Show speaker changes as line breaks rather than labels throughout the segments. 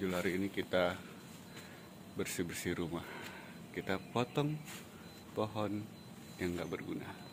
Jul hari ini kita bersih-bersih rumah. Kita potong pohon yang nggak berguna.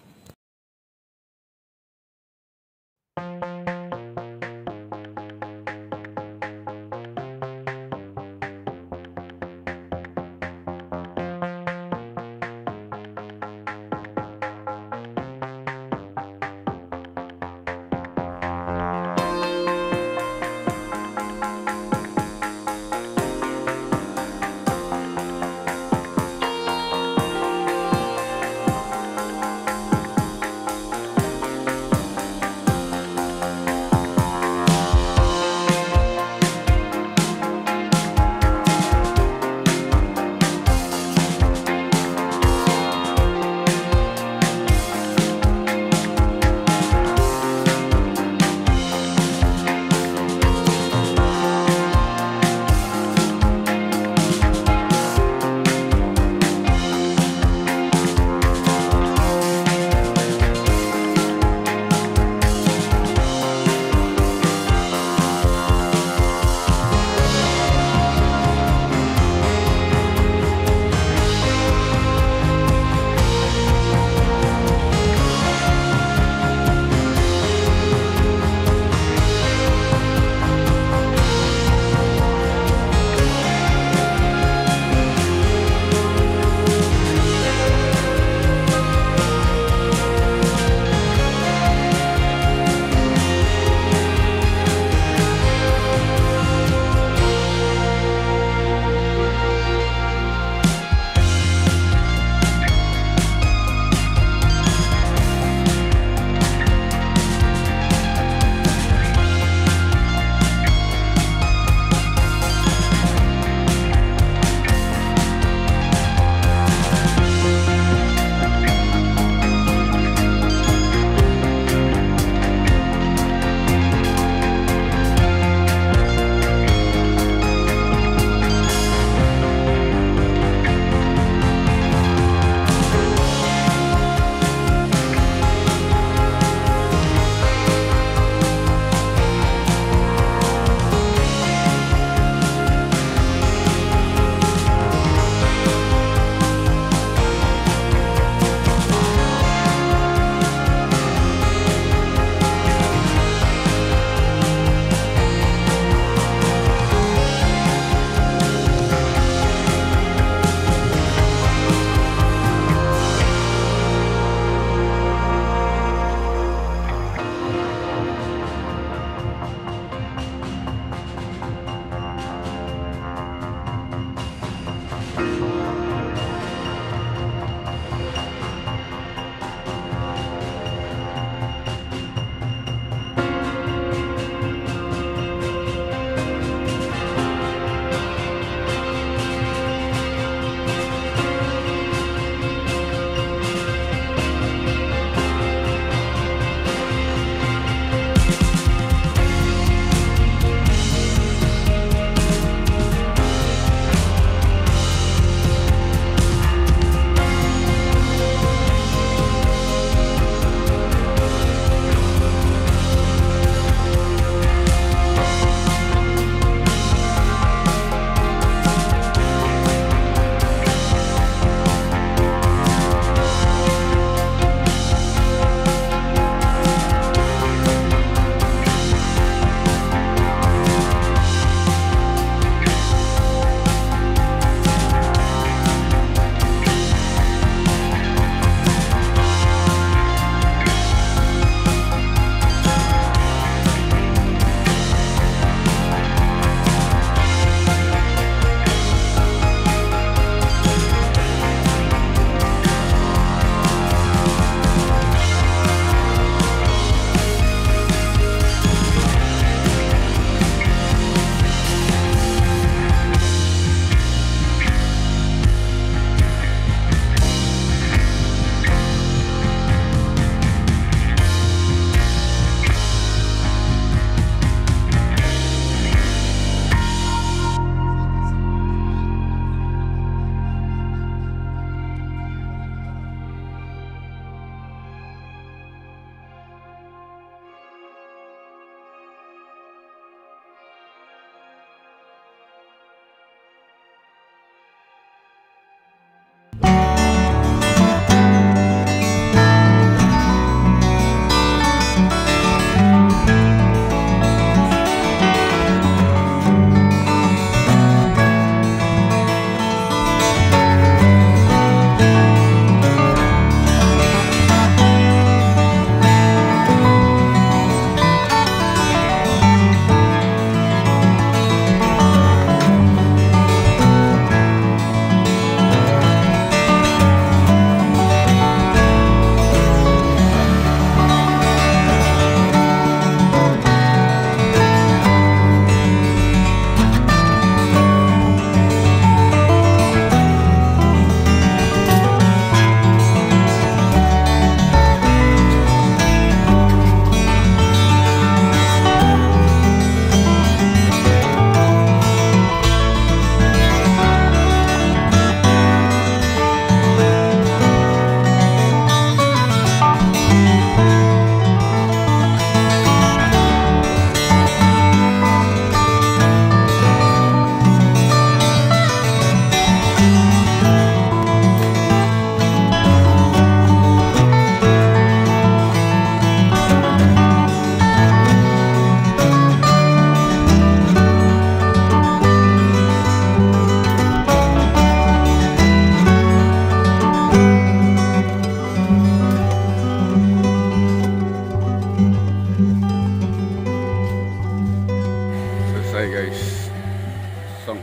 Kosong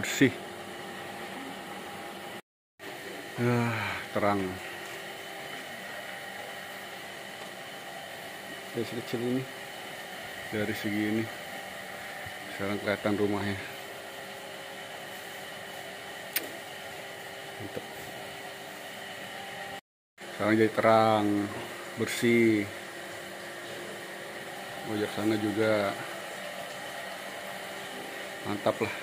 bersih. Ah, terang. Dari kecil ini. Dari segi ini. Sekarang kelihatan rumahnya. Mantap sekarang jadi terang bersih. Ojek sana juga mantap lah